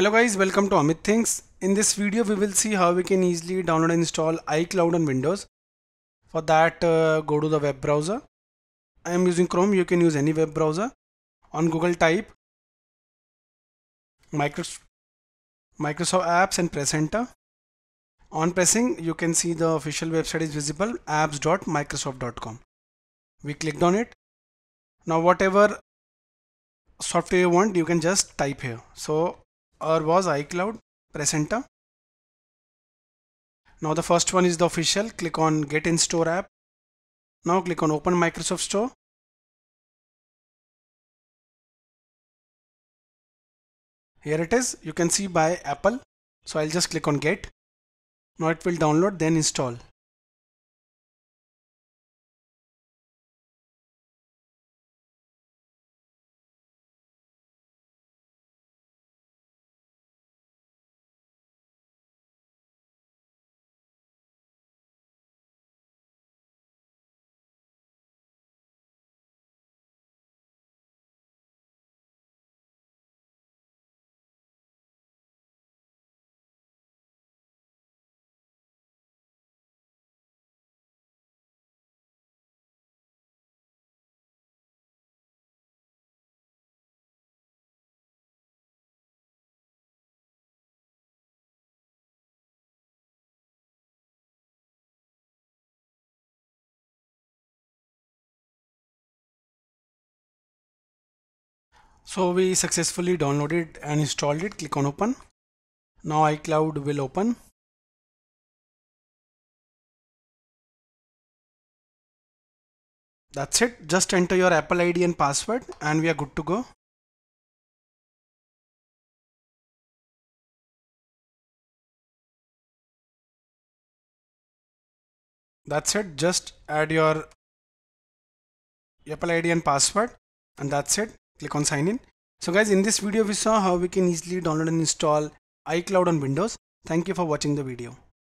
Hello guys, welcome to Amit Thinks. In this video we will see how we can easily download and install iCloud on Windows. For that uh, go to the web browser. I am using Chrome, you can use any web browser. On Google type Microsoft, apps and press enter. On pressing you can see the official website is visible apps.microsoft.com. We clicked on it. Now whatever software you want you can just type here. So or was iCloud press enter now the first one is the official. Click on get in store app. Now click on open Microsoft Store. Here it is. You can see by Apple. So I'll just click on get. Now it will download then install So we successfully downloaded and installed it. Click on open. Now iCloud will open. That's it. Just enter your Apple ID and password and we are good to go. That's it. Just add your Apple ID and password and that's it click on sign in. So guys in this video we saw how we can easily download and install iCloud on Windows. Thank you for watching the video